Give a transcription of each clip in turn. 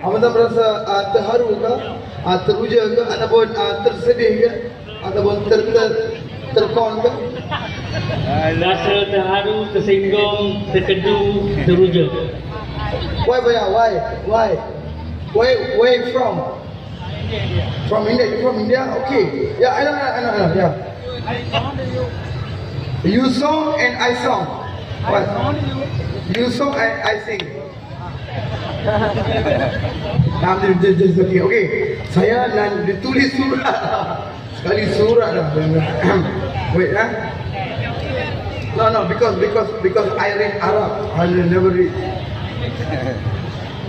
Abang merasa uh, terharu ke? Uh, teruja ke? Ataupun uh, tersedih ke? Ataupun ter, ter, terkon ke? Uh, rasa terharu, tersinggung, terkedu, teruja. Why, why, why? Why? Where, where from? From India. You from India? Okay. Yeah, I know, I know, I know. Yeah. You song and I song. What? You song and I sing. Just, just, just okay. Okay. Saya nak ditulis surat. Sekali surat dah. Wait, ah. No, no, because because because I read Arab. I never read.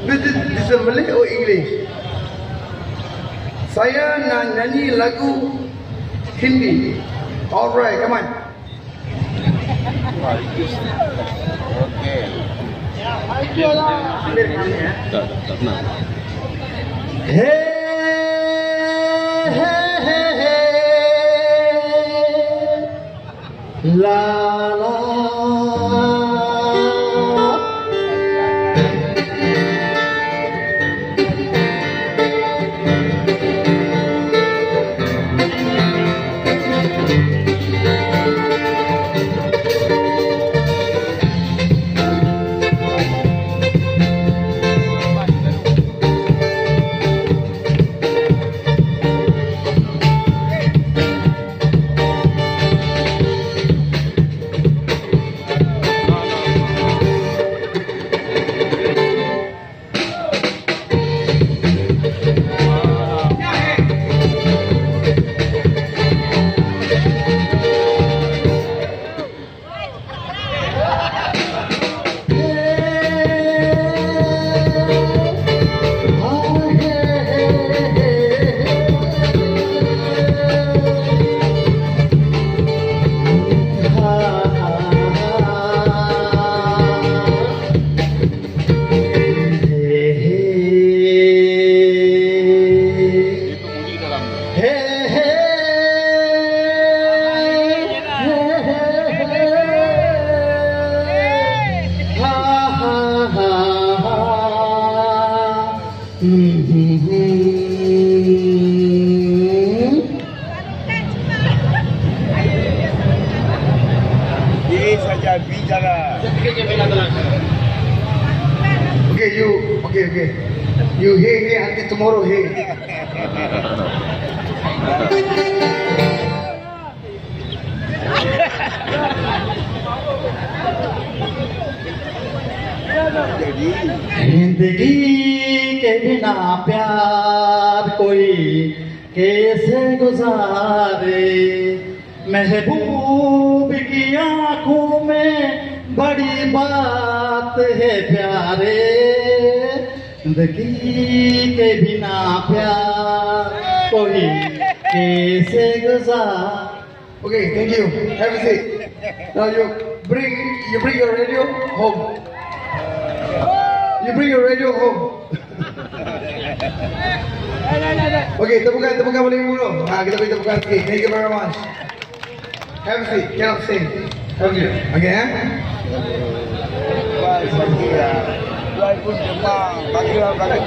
This is, this is Malay or English? Saya nak nyanyi lagu Hindi. Alright, come on. Okey. Tak, tak pernah. Hey, hey, Ini saja bicara. Okay, you. Okay, okay. You hey hey until tomorrow hey. ज़िंदगी के बिना प्यार कोई कैसे गुजारे महबूब की आँखों में बड़ी बात है प्यारे ज़िंदगी के बिना प्यार कोई कैसे गुजार Okay, thank you. Have a seat. Now you bring you bring your radio home. You bring your radio home. okay, tepukan tepukan boleh dulu. Ha, kita beri tepukan sikit. Thank you very much. Have a seat. Cannot sing. Thank you. Okay, eh? Ya. Tuan pun demam. Bagi bagi